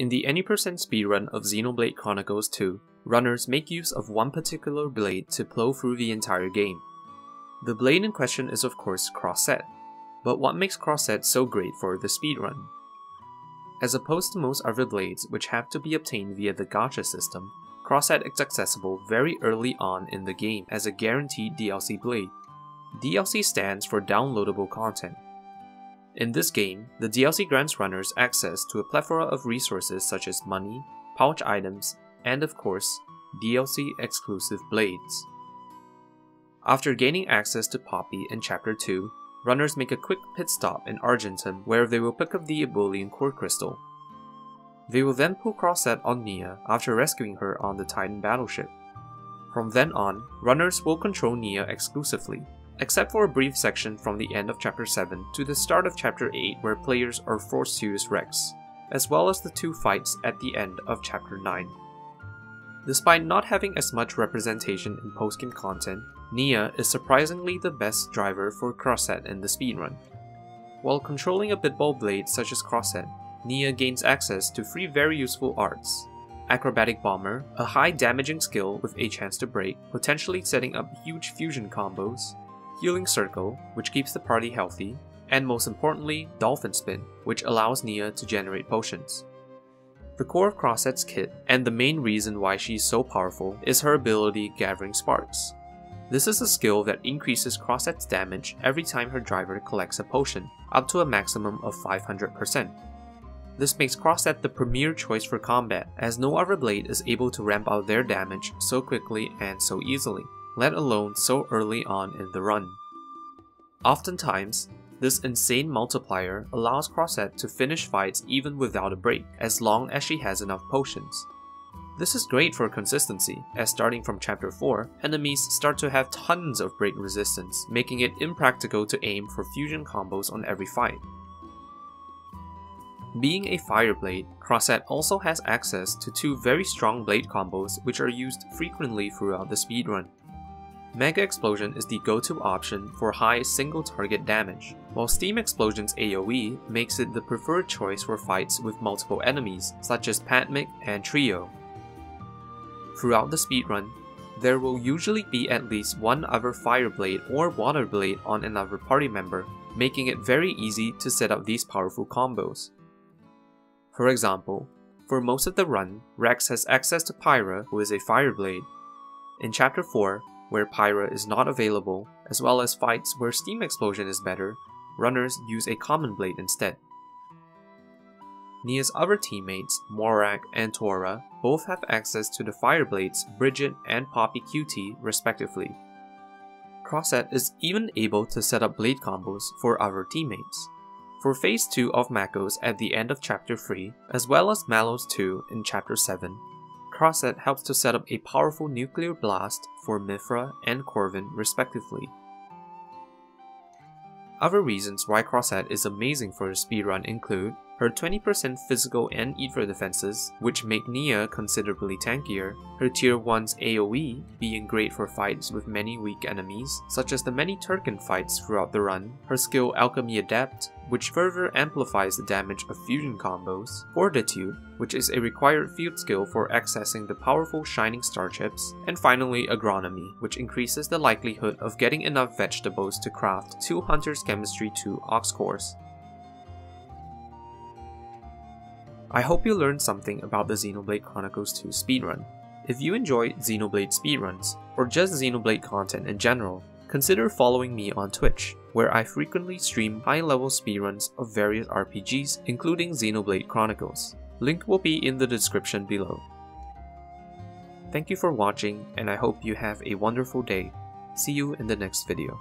In the any percent speedrun of Xenoblade Chronicles 2, runners make use of one particular blade to plow through the entire game. The blade in question is of course Crossette, but what makes Crossette so great for the speedrun? As opposed to most other blades which have to be obtained via the gacha system, Crossette is accessible very early on in the game as a guaranteed DLC blade. DLC stands for downloadable content. In this game, the DLC grants runners access to a plethora of resources such as money, pouch items, and of course, DLC exclusive blades. After gaining access to Poppi in Chapter 2, runners make a quick pit stop in Argentum where they will pick up the Ebolian Core Crystal. They will then pull Crossette on Nia after rescuing her on the Titan battleship. From then on, runners will control Nia exclusively, except for a brief section from the end of Chapter 7 to the start of Chapter 8 where players are forced to use Rex, as well as the two fights at the end of Chapter 9. Despite not having as much representation in postgame content, Nia is surprisingly the best driver for Crossette in the speedrun. While controlling a Bitball blade such as Crossette, Nia gains access to three very useful arts. Acrobatic Bomber, a high damaging skill with a chance to break, potentially setting up huge fusion combos, Healing Circle, which keeps the party healthy, and most importantly, Dolphin Spin, which allows Nia to generate potions. The core of Crossette's kit, and the main reason why she's so powerful, is her ability gathering sparks. This is a skill that increases Crossette's damage every time her driver collects a potion, up to a maximum of 500%. This makes Crossette the premier choice for combat, as no other blade is able to ramp out their damage so quickly and so easily let alone so early on in the run. Oftentimes, this insane multiplier allows Crossette to finish fights even without a break, as long as she has enough potions. This is great for consistency, as starting from chapter 4, enemies start to have tons of break resistance, making it impractical to aim for fusion combos on every fight. Being a fire blade, Crossette also has access to two very strong blade combos which are used frequently throughout the speedrun. Mega Explosion is the go-to option for high single target damage, while Steam Explosion's AoE makes it the preferred choice for fights with multiple enemies, such as Patmic and Trio. Throughout the speedrun, there will usually be at least one other Fireblade or Waterblade on another party member, making it very easy to set up these powerful combos. For example, for most of the run, Rex has access to Pyra, who is a Fireblade. In Chapter 4, where Pyra is not available, as well as fights where Steam Explosion is better, runners use a common blade instead. Nia's other teammates, Morag and Tora, both have access to the Fire Blades Brighid and Poppi QT respectively. Crossette is even able to set up blade combos for other teammates. For Phase 2 of Malos at the end of Chapter 3, as well as Malos 2 in Chapter 7, Crossette helps to set up a powerful nuclear blast for Mythra and Corvin respectively. Other reasons why Crossette is amazing for a speedrun include her 20% physical and ether defenses, which make Nia considerably tankier, her tier 1's AoE being great for fights with many weak enemies, such as the many Tirkin fights throughout the run, her skill Alchemy Adept, which further amplifies the damage of fusion combos, Fortitude, which is a required field skill for accessing the powerful Shining Star chips, and finally Agronomy, which increases the likelihood of getting enough vegetables to craft two Hunter's Chemistry 2 Aux cores. I hope you learned something about the Xenoblade Chronicles 2 speedrun. If you enjoy Xenoblade speedruns, or just Xenoblade content in general, consider following me on Twitch, where I frequently stream high-level speedruns of various RPGs, including Xenoblade Chronicles. Link will be in the description below. Thank you for watching, and I hope you have a wonderful day. See you in the next video.